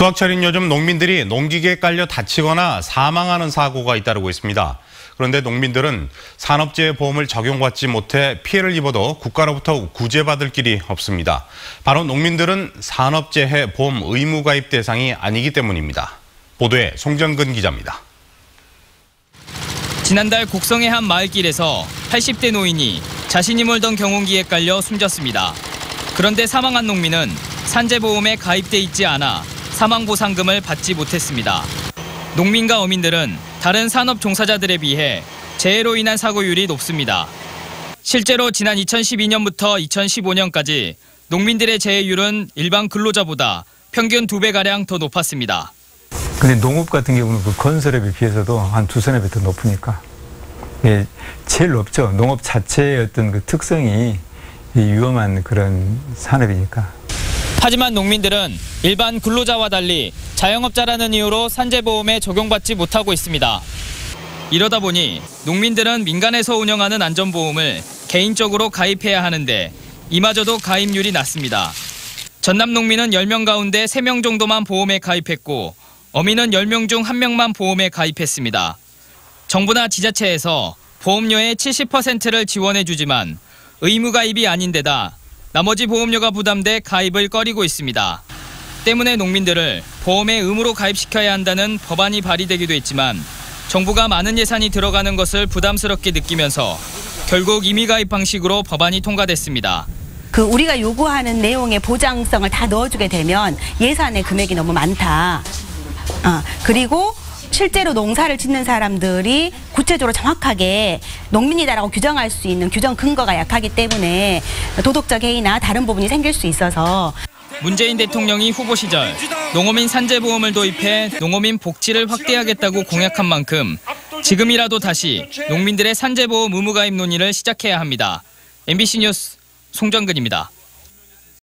수확철인 요즘 농민들이 농기계에 깔려 다치거나 사망하는 사고가 잇따르고 있습니다. 그런데 농민들은 산업재해 보험을 적용받지 못해 피해를 입어도 국가로부터 구제받을 길이 없습니다. 바로 농민들은 산업재해 보험 의무 가입 대상이 아니기 때문입니다. 보도에 송정근 기자입니다. 지난달 곡성의 한 마을길에서 80대 노인이 자신이 몰던 경운기에 깔려 숨졌습니다. 그런데 사망한 농민은 산재보험에 가입돼 있지 않아 사망 보상금을 받지 못했습니다. 농민과 어민들은 다른 산업 종사자들에 비해 재해로 인한 사고율이 높습니다. 실제로 지난 2012년부터 2015년까지 농민들의 재해율은 일반 근로자보다 평균 2배가량 더 높았습니다. 근데 농업 같은 경우는 그 건설업에 비해서도 한 두세 배 더 높으니까 예, 제일 높죠. 농업 자체의 어떤 그 특성이 위험한 그런 산업이니까. 하지만 농민들은 일반 근로자와 달리 자영업자라는 이유로 산재보험에 적용받지 못하고 있습니다. 이러다 보니 농민들은 민간에서 운영하는 안전보험을 개인적으로 가입해야 하는데 이마저도 가입률이 낮습니다. 전남 농민은 10명 가운데 3명 정도만 보험에 가입했고 어민은 10명 중 1명만 보험에 가입했습니다. 정부나 지자체에서 보험료의 70%를 지원해 주지만 의무 가입이 아닌 데다 나머지 보험료가 부담돼 가입을 꺼리고 있습니다. 때문에 농민들을 보험에 의무로 가입시켜야 한다는 법안이 발의되기도 했지만 정부가 많은 예산이 들어가는 것을 부담스럽게 느끼면서 결국 임의 가입 방식으로 법안이 통과됐습니다. 그 우리가 요구하는 내용의 보장성을 다 넣어주게 되면 예산의 금액이 너무 많다. 어, 그리고 실제로 농사를 짓는 사람들이 구체적으로 정확하게 농민이다라고 규정할 수 있는 규정 근거가 약하기 때문에 도덕적 해이나 다른 부분이 생길 수 있어서 문재인 대통령이 후보 시절 농어민 산재보험을 도입해 농어민 복지를 확대하겠다고 공약한 만큼 지금이라도 다시 농민들의 산재보험 의무가입 논의를 시작해야 합니다. MBC 뉴스 송정근입니다.